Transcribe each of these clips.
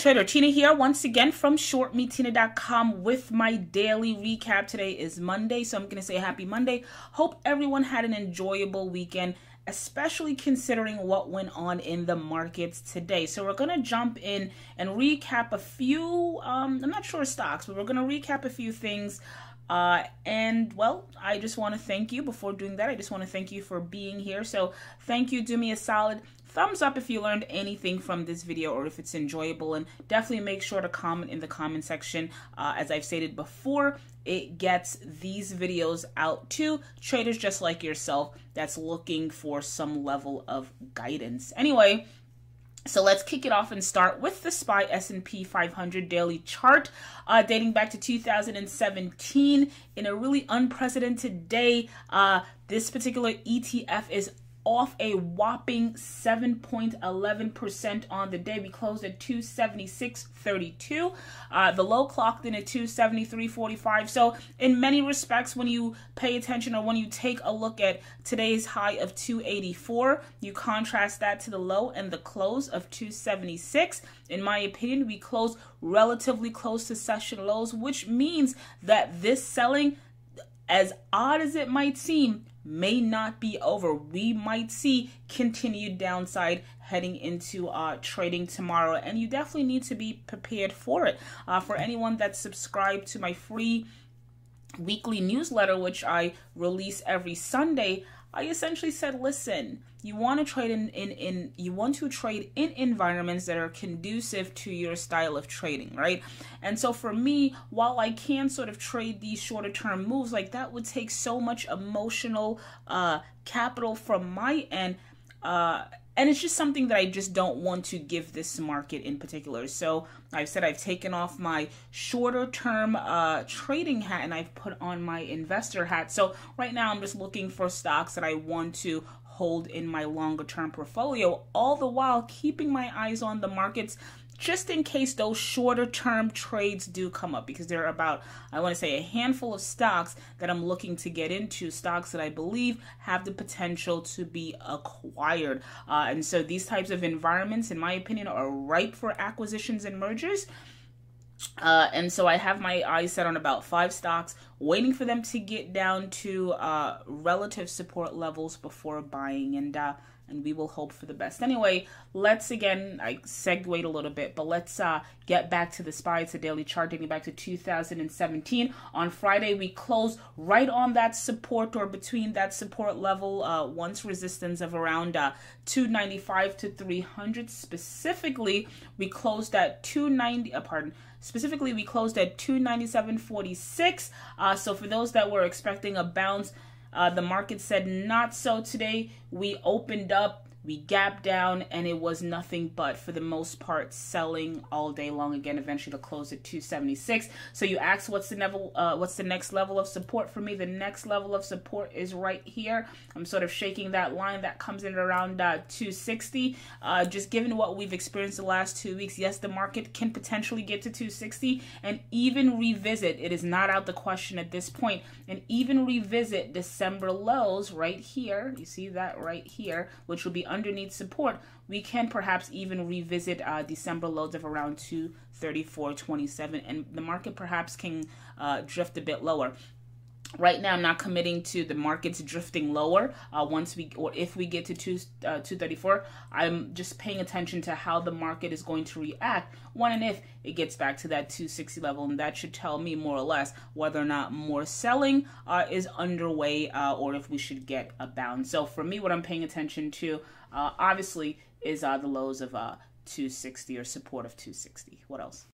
Trader Tina here once again from shortmetina.com with my daily recap. Today is Monday, so I'm going to say happy Monday. Hope everyone had an enjoyable weekend, especially considering what went on in the markets today. So we're going to jump in and recap a few, um, I'm not sure stocks, but we're going to recap a few things. Uh, and well, I just want to thank you. Before doing that, I just want to thank you for being here. So thank you. Do me a solid thumbs up if you learned anything from this video or if it's enjoyable and definitely make sure to comment in the comment section uh, as I've stated before it gets these videos out to traders just like yourself that's looking for some level of guidance anyway so let's kick it off and start with the SPY S&P 500 daily chart uh, dating back to 2017 in a really unprecedented day. Uh, this particular ETF is off a whopping 7.11% on the day. We closed at 276.32. Uh, the low clocked in at 273.45. So, in many respects, when you pay attention or when you take a look at today's high of 284, you contrast that to the low and the close of 276. In my opinion, we closed relatively close to session lows, which means that this selling, as odd as it might seem, may not be over. We might see continued downside heading into uh, trading tomorrow, and you definitely need to be prepared for it. Uh, for anyone that's subscribed to my free weekly newsletter, which I release every Sunday, I essentially said, listen, you want to trade in, in, in you want to trade in environments that are conducive to your style of trading, right? And so for me, while I can sort of trade these shorter term moves, like that would take so much emotional uh, capital from my end. Uh, and it's just something that I just don't want to give this market in particular. So I've said I've taken off my shorter term uh, trading hat and I've put on my investor hat. So right now I'm just looking for stocks that I want to hold in my longer term portfolio, all the while keeping my eyes on the markets just in case those shorter term trades do come up because there are about i want to say a handful of stocks that i'm looking to get into stocks that i believe have the potential to be acquired uh, and so these types of environments in my opinion are ripe for acquisitions and mergers uh, and so I have my eyes set on about five stocks, waiting for them to get down to uh, relative support levels before buying. And uh, and we will hope for the best. Anyway, let's again, I segued a little bit, but let's uh, get back to the SPY. It's a daily chart dating back to 2017. On Friday, we closed right on that support or between that support level, uh, once resistance of around uh, 295 to 300. Specifically, we closed at 290, uh, pardon, specifically, we closed at 297.46. Uh, so for those that were expecting a bounce, uh, the market said not so today. We opened up we gapped down and it was nothing but for the most part selling all day long. Again eventually to close at 276 so you ask what's the level uh, what's the next level of support for me? The next level of support is right here. I'm sort of shaking that line that comes in around uh, 260 uh, just given what we've experienced the last two weeks yes the market can potentially get to 260 and even revisit. It is not out the question at this point. And even revisit december lows right here. You see that right here which will be underneath support, we can perhaps even revisit uh, December lows of around 234.27 and the market perhaps can uh, drift a bit lower right now i'm not committing to the markets drifting lower uh, once we or if we get to two, uh, 234 i'm just paying attention to how the market is going to react when and if it gets back to that 260 level and that should tell me more or less whether or not more selling uh, is underway uh, or if we should get a bounce. So for me what i'm paying attention to uh, obviously is uh, the lows of 260 or support of 260 what else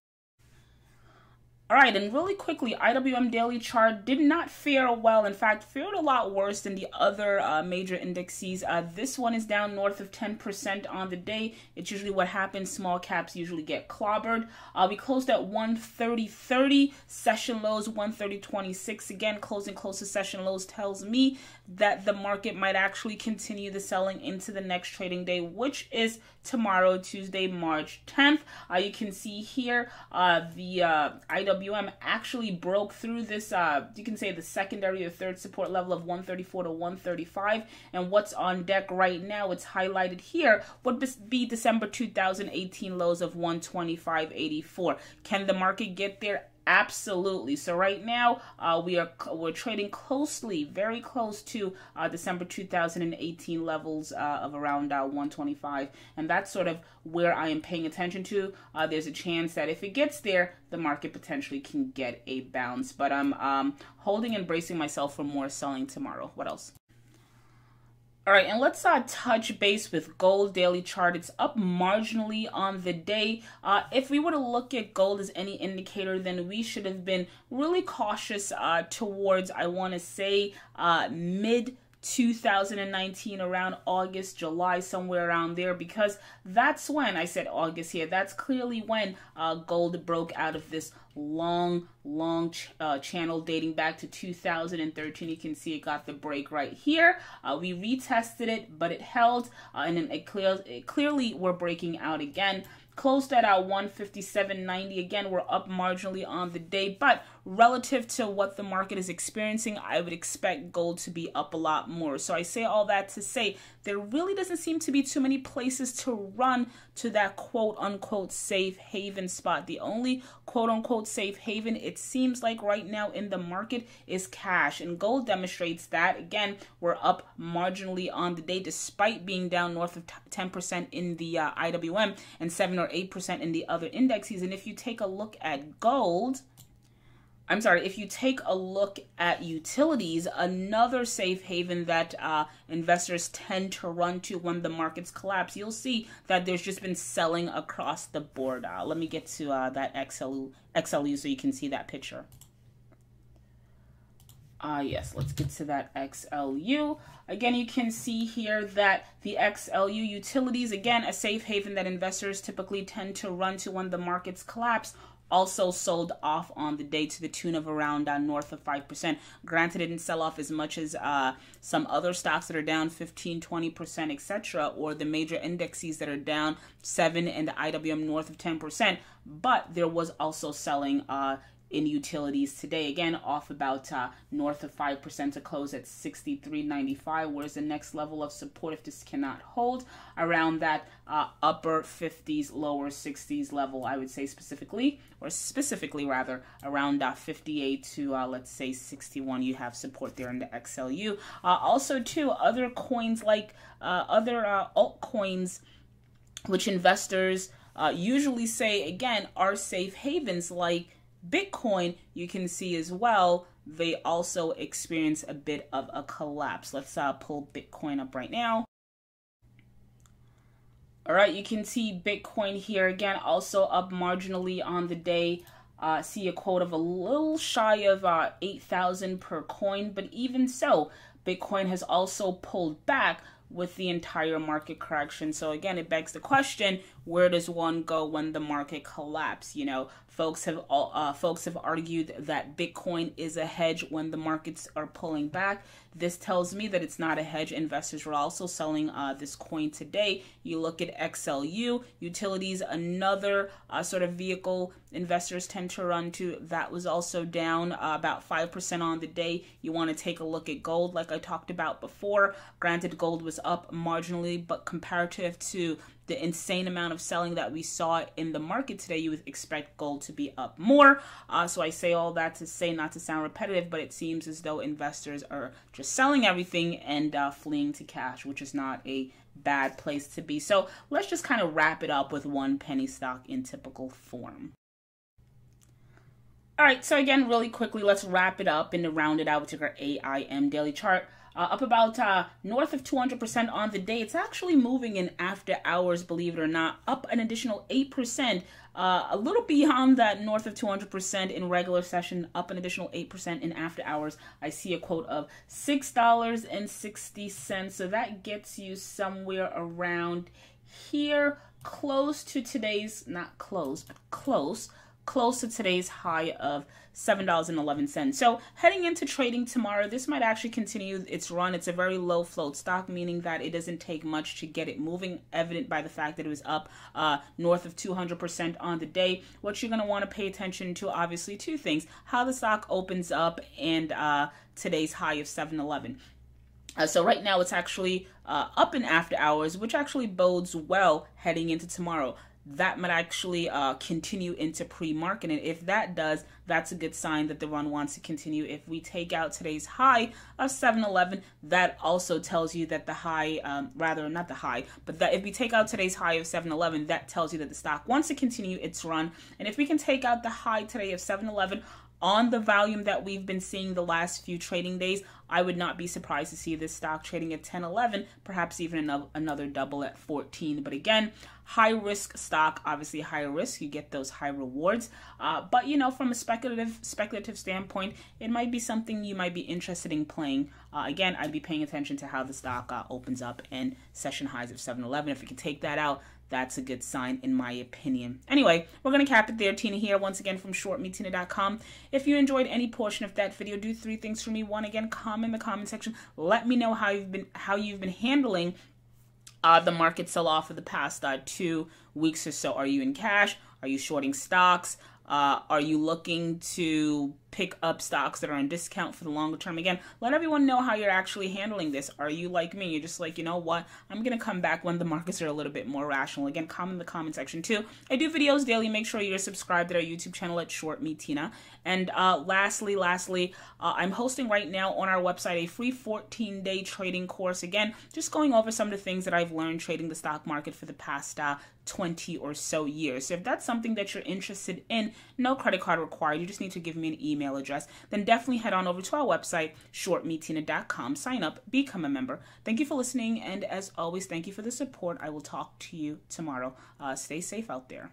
all right, and really quickly, IWM daily chart did not fare well. In fact, fared a lot worse than the other uh, major indexes. Uh, this one is down north of 10% on the day. It's usually what happens. Small caps usually get clobbered. Uh, we closed at 130.30. Session lows 130.26. Again, closing close to session lows tells me that the market might actually continue the selling into the next trading day, which is tomorrow, Tuesday, March 10th. Uh, you can see here uh, the uh, IWM actually broke through this, uh, you can say the secondary or third support level of 134 to 135. And what's on deck right now, it's highlighted here, would be December 2018 lows of 125.84. Can the market get there? Absolutely. So right now uh, we are we're trading closely, very close to uh, December 2018 levels uh, of around uh, 125, and that's sort of where I am paying attention to. Uh, there's a chance that if it gets there, the market potentially can get a bounce, but I'm um, holding and bracing myself for more selling tomorrow. What else? All right, and let's uh, touch base with gold daily chart. It's up marginally on the day. Uh, if we were to look at gold as any indicator, then we should have been really cautious uh, towards, I want to say, uh, mid 2019 around August, July, somewhere around there, because that's when I said August here. That's clearly when uh, gold broke out of this long, long ch- uh, channel dating back to 2013. You can see it got the break right here. Uh, we retested it, but it held, uh, and then it, clear- it clearly we're breaking out again closed at our 157.90 again we're up marginally on the day but relative to what the market is experiencing i would expect gold to be up a lot more. So i say all that to say there really doesn't seem to be too many places to run to that quote unquote safe haven spot. The only quote unquote safe haven it seems like right now in the market is cash. And gold demonstrates that. Again we're up marginally on the day despite being down north of 10% in the uh, iwm and 7 or or 8% in the other indexes. And if you take a look at gold, I'm sorry, if you take a look at utilities, another safe haven that uh, investors tend to run to when the markets collapse, you'll see that there's just been selling across the board. Uh, let me get to uh, that XLU, XLU so you can see that picture. Ah, uh, yes, let's get to that XLU. Again, you can see here that the XLU utilities, again, a safe haven that investors typically tend to run to when the markets collapse, also sold off on the day to the tune of around uh, north of 5%. Granted, it didn't sell off as much as uh, some other stocks that are down 15, 20%, etc., or the major indexes that are down 7 and the IWM north of 10%, but there was also selling uh, in utilities today. Again, off about uh, north of 5% to close at 63.95. Where's the next level of support if this cannot hold? Around that uh, upper 50s, lower 60s level, I would say specifically, or specifically rather, around uh, 58 to uh, let's say 61. You have support there in the XLU. Uh, also, too, other coins like uh, other altcoins, which investors usually say again are safe havens like Bitcoin, you can see as well, they also experience a bit of a collapse. Let's uh, pull Bitcoin up right now. All right, you can see Bitcoin here again, also up marginally on the day. Uh, see a quote of a little shy of uh, 8,000 per coin, but even so, Bitcoin has also pulled back with the entire market correction. So again, it begs the question, where does one go when the market collapse? You know, folks have uh, folks have argued that Bitcoin is a hedge when the markets are pulling back. This tells me that it's not a hedge. Investors were also selling uh, this coin today. You look at XLU utilities, another uh, sort of vehicle investors tend to run to. That was also down uh, about five percent on the day. You want to take a look at gold, like I talked about before. Granted, gold was up marginally, but comparative to the insane amount of selling that we saw in the market today, you would expect gold to be up more. Uh, so I say all that to say, not to sound repetitive, but it seems as though investors are just selling everything and uh, fleeing to cash, which is not a bad place to be. So let's just kind of wrap it up with one penny stock in typical form. All right, so again, really quickly, let's wrap it up and round it out with our AIM daily chart uh, up about uh, north of 200% on the day. It's actually moving in after hours, believe it or not, up an additional 8%, uh, a little beyond that north of 200% in regular session, up an additional 8% in after hours. I see a quote of $6.60. So that gets you somewhere around here, close to today's, not close, but close close to today's high of $7.11. So heading into trading tomorrow, this might actually continue its run. It's a very low float stock, meaning that it doesn't take much to get it moving, evident by the fact that it was up uh, north of 200% on the day. What you're going to want to pay attention to, obviously, two things. How the stock opens up and uh, today's high of 711. Uh, so right now it's actually uh, up in after hours, which actually bodes well heading into tomorrow that might actually uh, continue into pre-marketing. if that does that's a good sign that the run wants to continue if we take out today's high of 711 that also tells you that the high um, rather not the high but that if we take out today's high of 711 that tells you that the stock wants to continue its run and if we can take out the high today of 711 on the volume that we've been seeing the last few trading days, I would not be surprised to see this stock trading at 10, 11, perhaps even another double at 14. But again, high risk stock, obviously higher risk, you get those high rewards. Uh, but you know, from a speculative speculative standpoint, it might be something you might be interested in playing. Uh, again, I'd be paying attention to how the stock uh, opens up and session highs of 7-Eleven. If we can take that out, that's a good sign in my opinion. Anyway, we're going to cap it there. Tina here once again from shortmetina.com. If you enjoyed any portion of that video, do three things for me. One, again, comment in the comment section. Let me know how you've been how you've been handling uh, the market sell off of the past uh, two weeks or so. Are you in cash? Are you shorting stocks? Uh, are you looking to pick up stocks that are on discount for the longer term. Again, let everyone know how you're actually handling this. Are you like me? You're just like, you know what? I'm going to come back when the markets are a little bit more rational. Again, comment in the comment section too. I do videos daily. Make sure you're subscribed to our YouTube channel at Short Me Tina. And uh, lastly, lastly, uh, I'm hosting right now on our website a free 14 day trading course. Again, just going over some of the things that I've learned trading the stock market for the past uh, 20 or so years. So if that's something that you're interested in, no credit card required. You just need to give me an email email address, then definitely head on over to our website, shortmetina.com. Sign up, become a member. Thank you for listening, and as always, thank you for the support. I will talk to you tomorrow. Uh, stay safe out there.